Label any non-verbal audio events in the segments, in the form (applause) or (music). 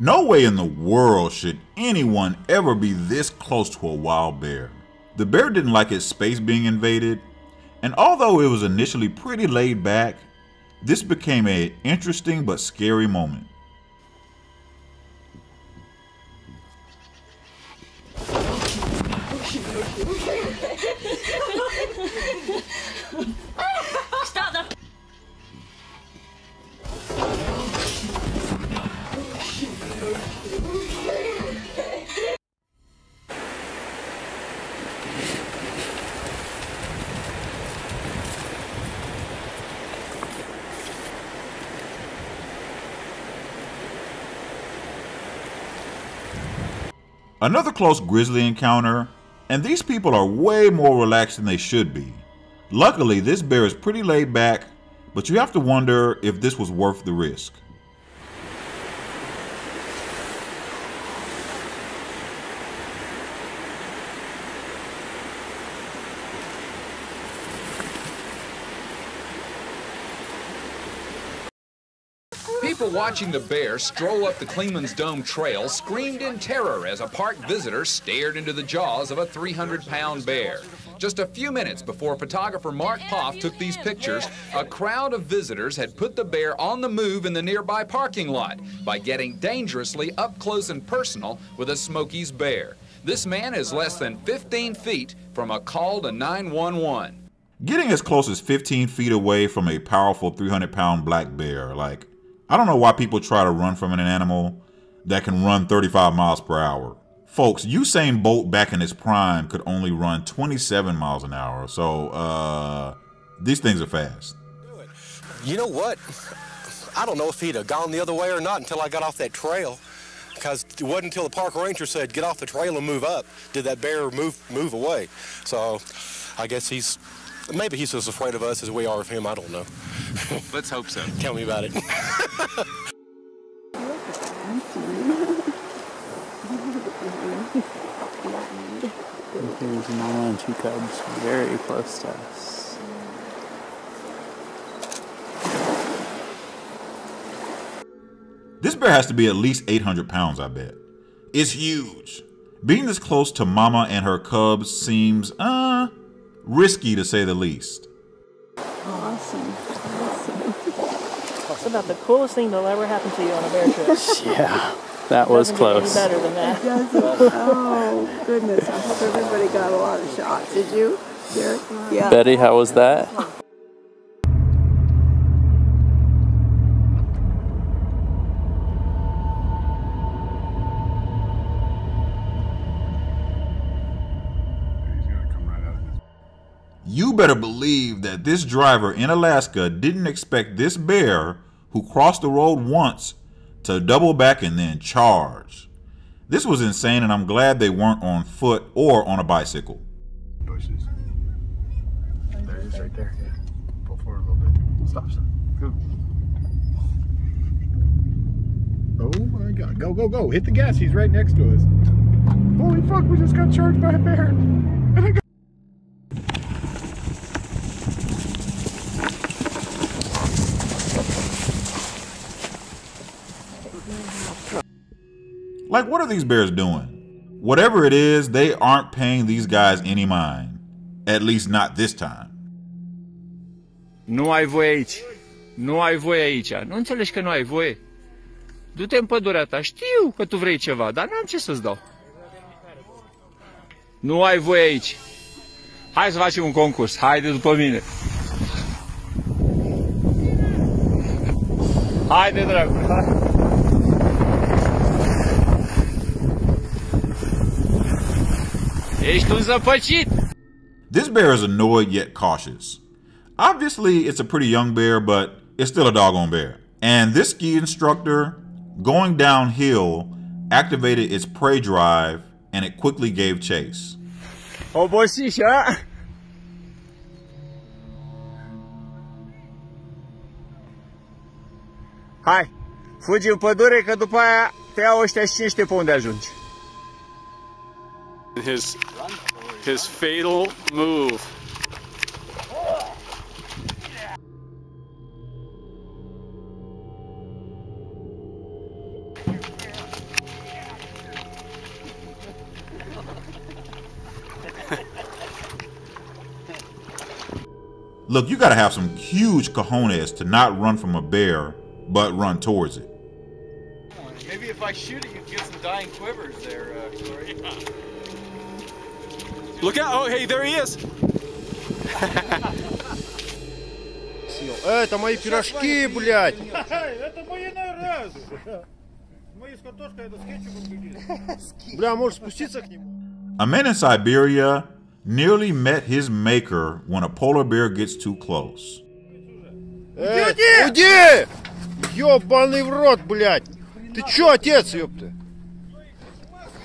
No way in the world should anyone ever be this close to a wild bear. The bear didn't like its space being invaded, and although it was initially pretty laid back, this became an interesting but scary moment. (laughs) Another close grizzly encounter, and these people are way more relaxed than they should be. Luckily, this bear is pretty laid back, but you have to wonder if this was worth the risk. People watching the bear stroll up the Clingmans Dome Trail screamed in terror as a park visitor stared into the jaws of a 300 pound bear. Just a few minutes before photographer Mark Poff took these pictures, a crowd of visitors had put the bear on the move in the nearby parking lot by getting dangerously up close and personal with a Smokies bear. This man is less than 15 feet from a call to 911. Getting as close as 15 feet away from a powerful 300 pound black bear, like, I don't know why people try to run from an animal that can run 35 miles per hour. Folks, Usain Bolt back in his prime could only run 27 miles an hour, so uh, these things are fast. You know what? I don't know if he'd have gone the other way or not until I got off that trail. Because it wasn't until the park ranger said, get off the trail and move up, did that bear move move away. So I guess he's, maybe he's as afraid of us as we are of him. I don't know. (laughs) Let's hope so. Tell me about it. Here's mama and two cubs very close to us. This bear has to be at least 800 pounds, I bet. It's huge. Being this close to Mama and her cubs seems, uh, risky to say the least. Awesome. Awesome. That's about the coolest thing that'll ever happen to you on a bear trip. (laughs) Yeah, that was Doesn't close. Get any better than that. oh goodness! I hope everybody got a lot of shots. Did you, Derek? Yeah. Betty, how was that? You better believe that this driver in Alaska didn't expect this bear, who crossed the road once, to double back and then charge. This was insane, and I'm glad they weren't on foot or on a bicycle. Bushes. There it is right there. Yeah. Pull forward a little bit. Stop, stop. Go. Oh my god. Go, go, go. Hit the gas. He's right next to us. Holy fuck, we just got charged by a bear. Like, what are these bears doing? Whatever it is, they aren't paying these guys any mind. At least not this time. Nu ai voie aici. Nu ai voie aici. Nu înțelegi că nu ai voie? Du-te în pădurea ta. Știu că tu vrei ceva, dar n-am ce să-ți dau. Nu ai voie aici. Hai să facem un concurs. Haide după mine. Haide, dragul. Hai. This bear is annoyed yet cautious. Obviously, it's a pretty young bear, but it's still a doggone bear. And this ski instructor, going downhill, activated its prey drive and it quickly gave chase. Oh, Obosișa! Ah. Hai, fugi în pădure că după aia te iau ăștia și cine știe pe unde ajungi his his fatal move. Look, you gotta have some huge cojones to not run from a bear, but run towards it. Maybe if I shoot it, you get some dying quivers there, uh, Corey. Look out! Oh, hey, there he is! Э, Это мои пирожки, блядь! Это мои разы. Мои с картошкой, это с кетчупом Бля, может спуститься к нему? A man in Siberia nearly met his maker when a polar bear gets too close. Э, уйди! Ёбаный в рот, блядь! Ты чё, отец, ёпта?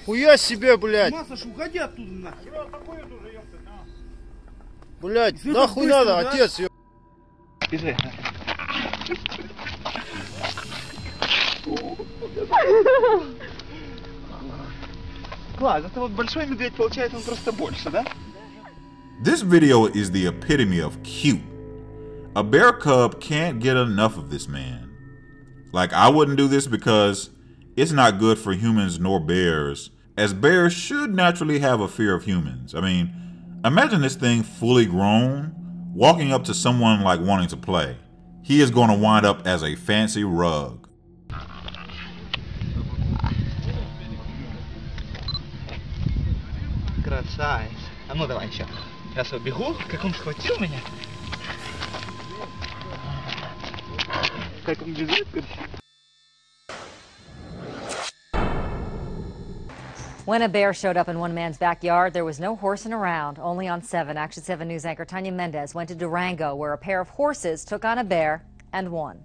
Хуя себе, блядь! Масло, уходи оттуда нахер. Блядь, нахуй надо, отец, ёпта! Бежи. Класс, это вот большой медведь, получается, он просто больше, да? This video is the epitome of cute. A bear cub can't get enough of this man. Like, I wouldn't do this because it's not good for humans nor bears, as bears should naturally have a fear of humans. I mean, imagine this thing fully grown, walking up to someone like wanting to play. He is going to wind up as a fancy rug. Красавец. А ну давай еще. Сейчас я убегу, как он схватил меня. Как он бежит, When a bear showed up in one man's backyard, there was no horsing around. Only on 7, Action 7 News anchor Tanya Mendez went to Durango, where a pair of horses took on a bear and won.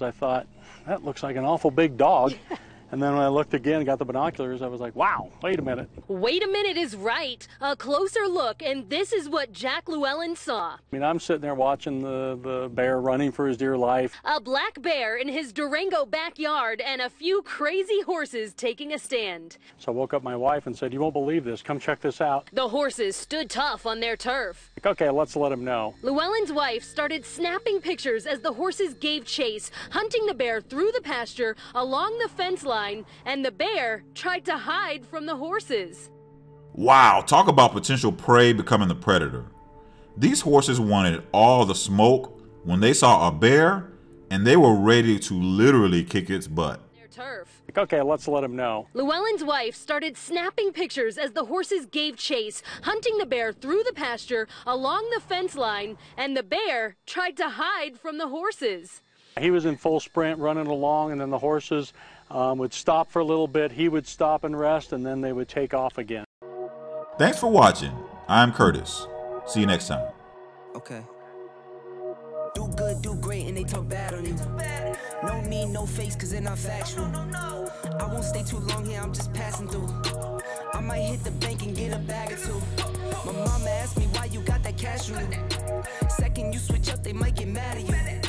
I thought, that looks like an awful big dog. (laughs) And then when I looked again and got the binoculars, I was like, wow, wait a minute. Wait a minute is right. A closer look, and this is what Jack Llewellyn saw. I mean, I'm sitting there watching the, the bear running for his dear life. A black bear in his Durango backyard and a few crazy horses taking a stand. So I woke up my wife and said, you won't believe this. Come check this out. The horses stood tough on their turf. Like, okay, let's let him know. Llewellyn's wife started snapping pictures as the horses gave chase, hunting the bear through the pasture, along the fence line, and the bear tried to hide from the horses. Wow, talk about potential prey becoming the predator. These horses wanted all the smoke when they saw a bear, and they were ready to literally kick its butt. Their turf. Like, okay, let's let him know. Llewellyn's wife started snapping pictures as the horses gave chase, hunting the bear through the pasture, along the fence line, and the bear tried to hide from the horses. He was in full sprint running along, and then the horses um, would stop for a little bit. He would stop and rest, and then they would take off again. Thanks for watching. I'm Curtis. See you next time. Okay. Do good, do great, and they talk bad on you. No need, no face, cause they're not factual. I won't stay too long here, I'm just passing through. I might hit the bank and get a bag or two. My mama asked me why you got that cash on you. Second you switch up, they might get mad at you.